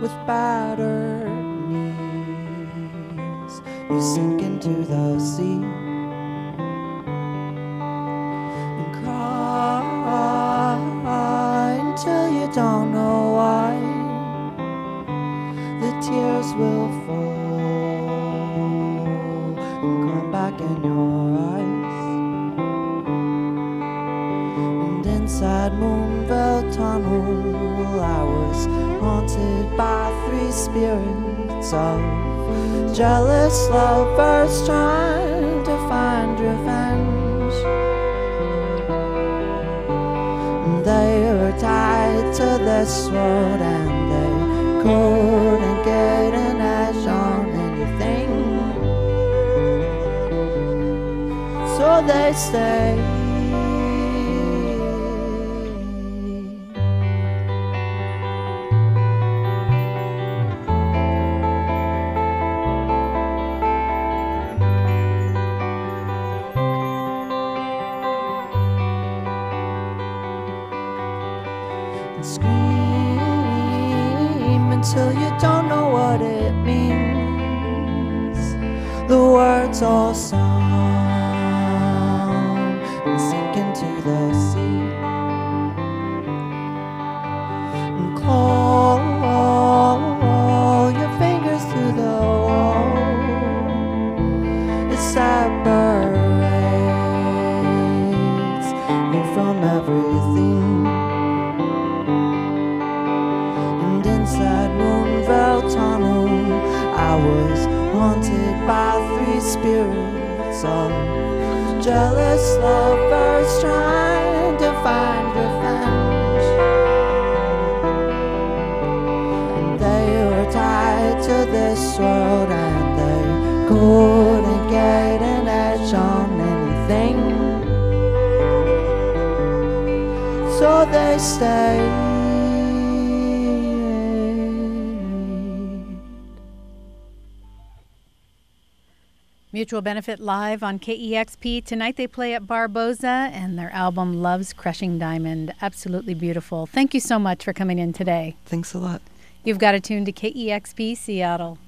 with battered knees. You sink into the sea and cry until you don't know why. The tears will fall and come back in your eyes. Inside Moonville Tunnel, I was haunted by three spirits of jealous lovers trying to find revenge. And They were tied to this road and they couldn't get an edge on anything. So they stayed. Scream until you don't know what it means. The words all sound and sink into the sea I was haunted by three spirits of jealous lovers trying to find revenge. And they were tied to this world, and they couldn't get an edge on anything. So they stayed. Mutual Benefit Live on KEXP. Tonight they play at Barboza and their album Love's Crushing Diamond. Absolutely beautiful. Thank you so much for coming in today. Thanks a lot. You've got a tune to KEXP Seattle.